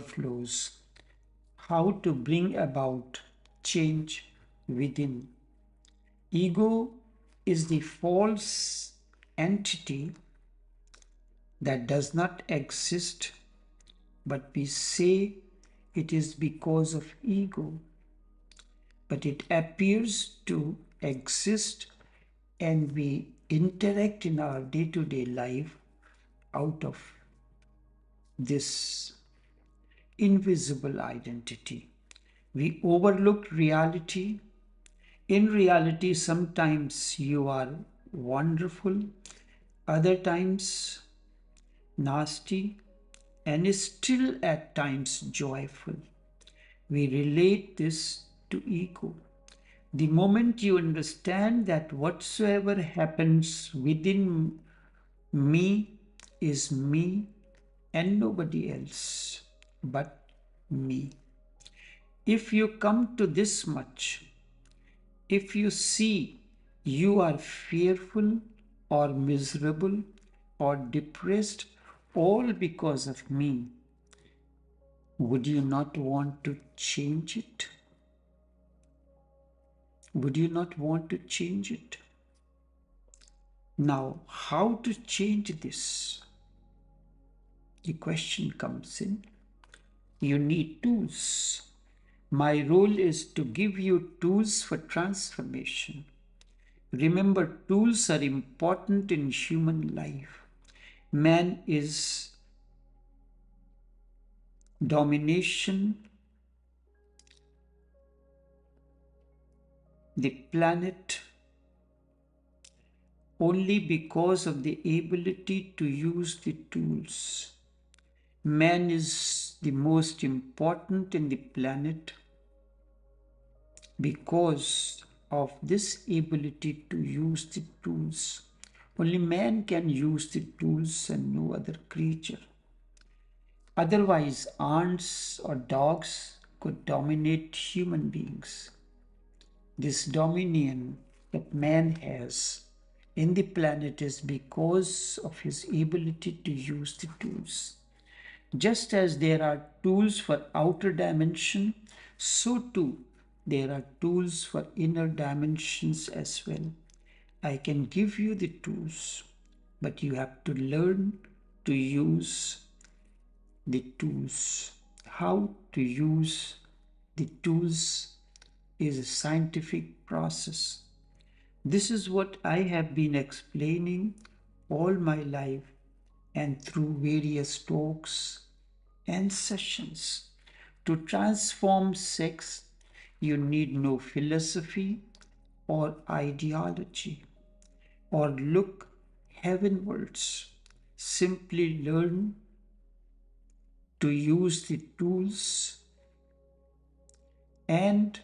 overflows. How to bring about change within. Ego is the false entity that does not exist, but we say it is because of ego. But it appears to exist and we interact in our day to day life out of this invisible identity. We overlook reality. In reality, sometimes you are wonderful, other times nasty, and still at times joyful. We relate this to ego. The moment you understand that whatsoever happens within me is me and nobody else but me. If you come to this much, if you see you are fearful or miserable or depressed, all because of me, would you not want to change it? Would you not want to change it? Now, how to change this? The question comes in. You need tools. My role is to give you tools for transformation. Remember, tools are important in human life. Man is domination, the planet only because of the ability to use the tools. Man is the most important in the planet because of this ability to use the tools. Only man can use the tools and no other creature. Otherwise, ants or dogs could dominate human beings. This dominion that man has in the planet is because of his ability to use the tools. Just as there are tools for outer dimension, so too there are tools for inner dimensions as well. I can give you the tools, but you have to learn to use the tools. How to use the tools is a scientific process. This is what I have been explaining all my life and through various talks and sessions. To transform sex, you need no philosophy or ideology or look heavenwards. Simply learn to use the tools and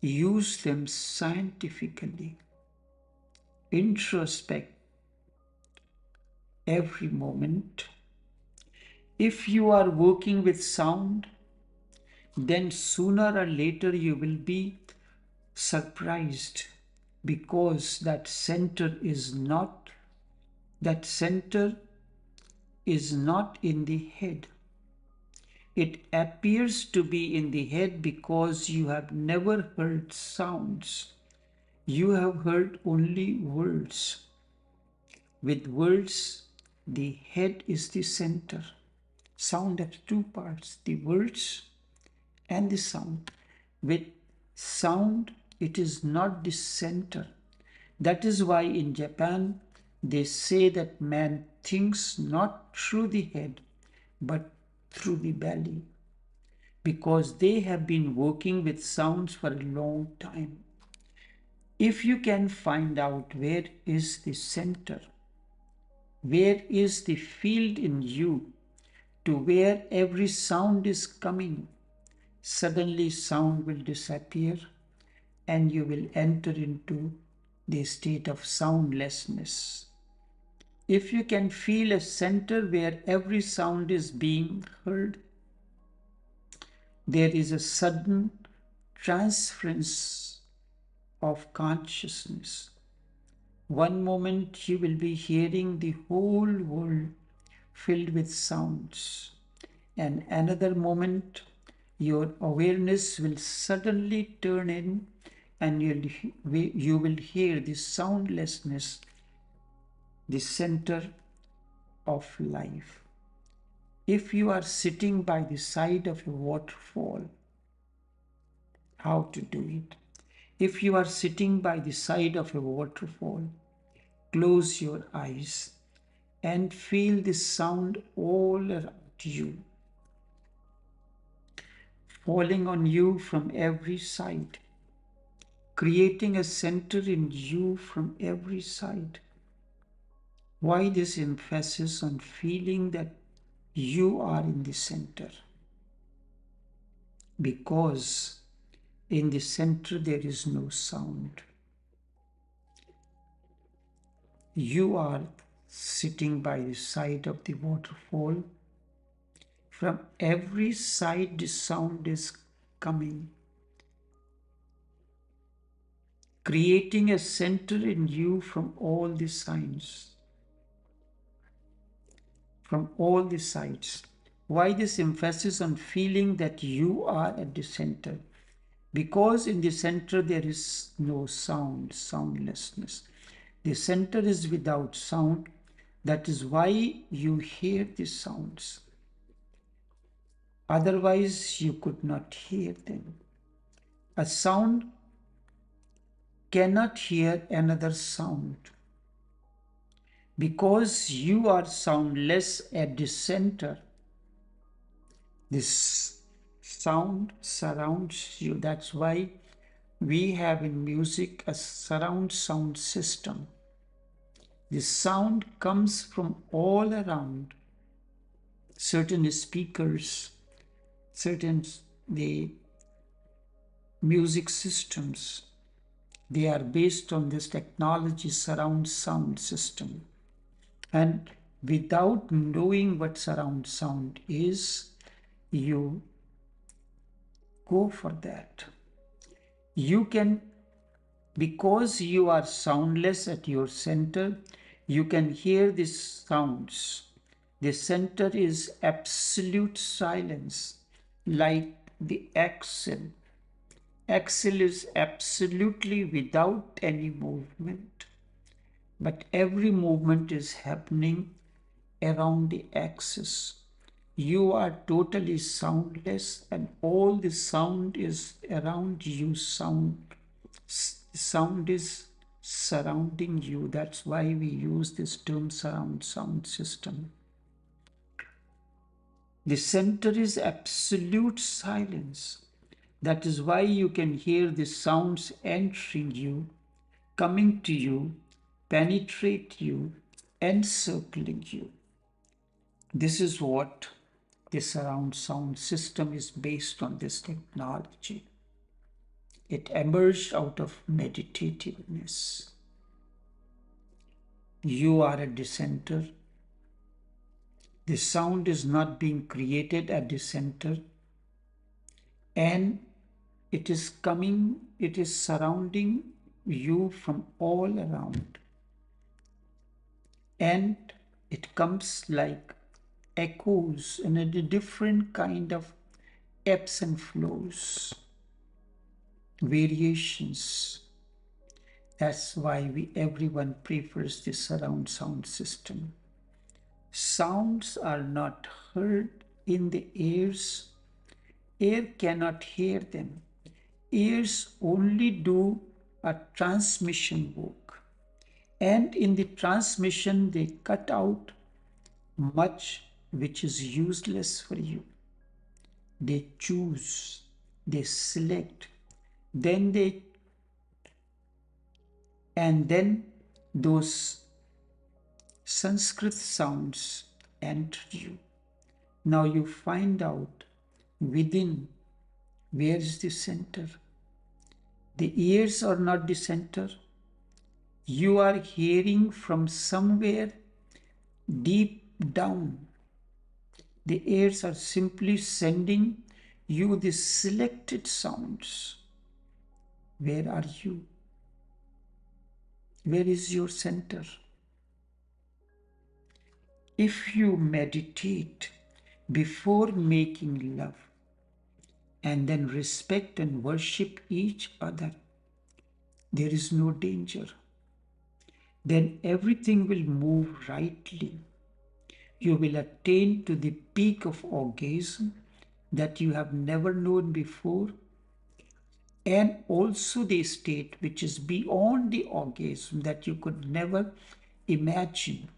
use them scientifically. Introspect every moment. If you are working with sound, then sooner or later you will be surprised because that center is not that center is not in the head. It appears to be in the head because you have never heard sounds. You have heard only words. With words the head is the center sound has two parts the words and the sound. With sound, it is not the center. That is why in Japan they say that man thinks not through the head but through the belly because they have been working with sounds for a long time. If you can find out where is the center, where is the field in you to where every sound is coming, suddenly sound will disappear and you will enter into the state of soundlessness. If you can feel a center where every sound is being heard, there is a sudden transference of consciousness. One moment you will be hearing the whole world filled with sounds and another moment your awareness will suddenly turn in and you'll, you will hear the soundlessness, the center of life. If you are sitting by the side of a waterfall, how to do it? If you are sitting by the side of a waterfall, close your eyes and feel the sound all around you, falling on you from every side, creating a center in you from every side. Why this emphasis on feeling that you are in the center? Because in the center there is no sound. You are sitting by the side of the waterfall. From every side, the sound is coming, creating a center in you from all the sides. From all the sides. Why this emphasis on feeling that you are at the center? Because in the center there is no sound, soundlessness. The center is without sound. That is why you hear the sounds. Otherwise, you could not hear them. A sound cannot hear another sound. Because you are soundless at the center, this sound surrounds you. That's why we have in music a surround sound system. The sound comes from all around. Certain speakers, certain the music systems, they are based on this technology surround sound system. And without knowing what surround sound is, you go for that. You can, because you are soundless at your center, you can hear these sounds. The center is absolute silence, like the axle. Axle is absolutely without any movement, but every movement is happening around the axis you are totally soundless and all the sound is around you. Sound sound is surrounding you. That's why we use this term surround sound system. The center is absolute silence. That is why you can hear the sounds entering you coming to you penetrate you encircling you. This is what the surround sound system is based on this technology. It emerged out of meditativeness. You are at the center. The sound is not being created at the center. And it is coming, it is surrounding you from all around. And it comes like echoes in a different kind of ebbs and flows, variations. That's why we everyone prefers the surround sound system. Sounds are not heard in the ears. Air cannot hear them. Ears only do a transmission work. And in the transmission, they cut out much which is useless for you. They choose, they select, then they, and then those Sanskrit sounds enter you. Now you find out within where is the center. The ears are not the center. You are hearing from somewhere deep down the ears are simply sending you the selected sounds. Where are you? Where is your center? If you meditate, before making love and then respect and worship each other, there is no danger. Then everything will move rightly. You will attain to the peak of orgasm that you have never known before, and also the state which is beyond the orgasm that you could never imagine.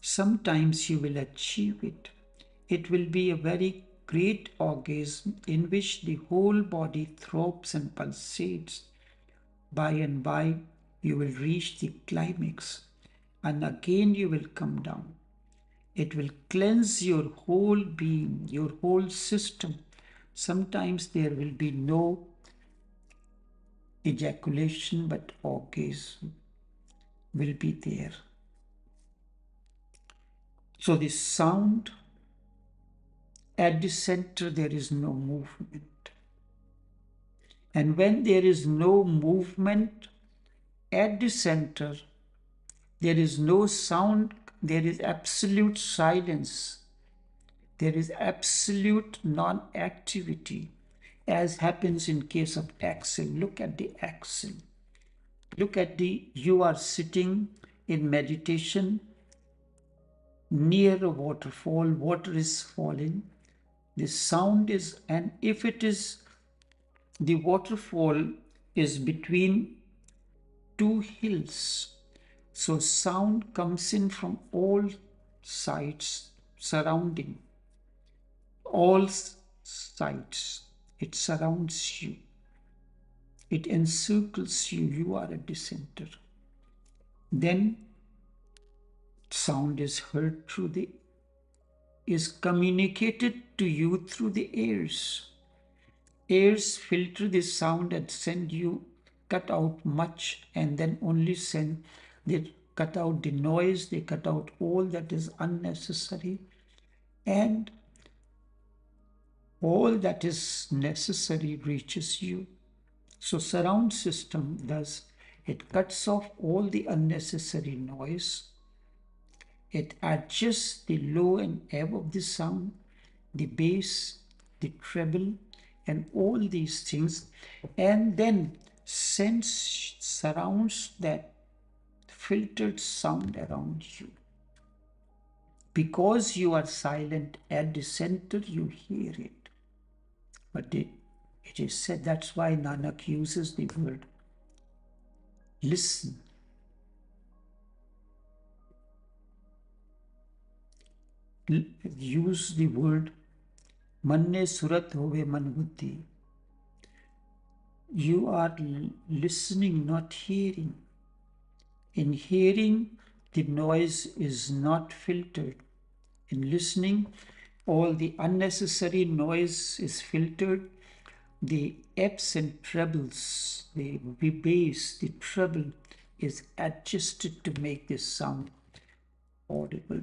Sometimes you will achieve it. It will be a very great orgasm in which the whole body throbs and pulsates. By and by, you will reach the climax, and again you will come down. It will cleanse your whole being, your whole system. Sometimes there will be no ejaculation, but orgasm will be there. So the sound at the center, there is no movement. And when there is no movement at the center, there is no sound, there is absolute silence. There is absolute non activity, as happens in case of axle. Look at the axle. Look at the, you are sitting in meditation near a waterfall, water is falling the sound is and if it is the waterfall is between two hills so sound comes in from all sides surrounding. All sides. It surrounds you. It encircles you. You are at the center. Then sound is heard through the is communicated to you through the ears. Ears filter the sound and send you cut out much and then only send they cut out the noise, they cut out all that is unnecessary and all that is necessary reaches you. So surround system does it cuts off all the unnecessary noise it adjusts the low and ebb of the sound, the bass, the treble, and all these things, and then sense surrounds that filtered sound around you. Because you are silent at the center, you hear it. But it, it is said that's why Nanak uses the word listen use the word manne surat hove buddhi. You are listening, not hearing. In hearing, the noise is not filtered. In listening, all the unnecessary noise is filtered. The ebbs and trebles, the bass, the treble is adjusted to make this sound audible.